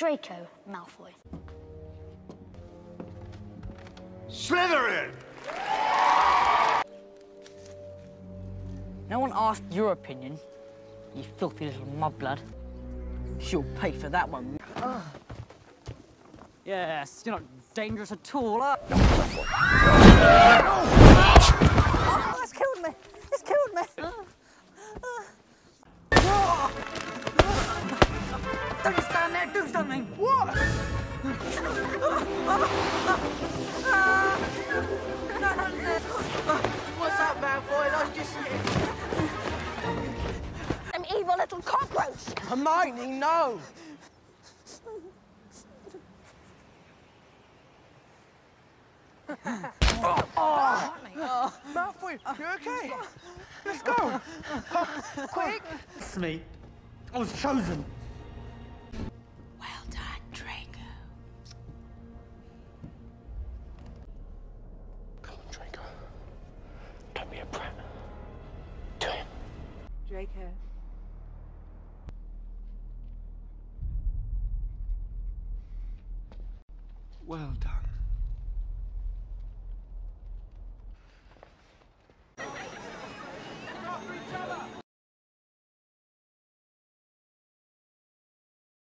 Draco Malfoy. Slytherin! No one asked your opinion, you filthy little mudblood. She'll pay for that one. Yes, you're not dangerous at all, huh? Oh, it's killed me. It's killed me. Don't just stand there, do something! What? What's that, Malfoy? I was just... An evil little cockroach! Hermione, no. Oh, Malfoy, you okay? Let's go. Quick. It's me. I was chosen. Draco. Well done.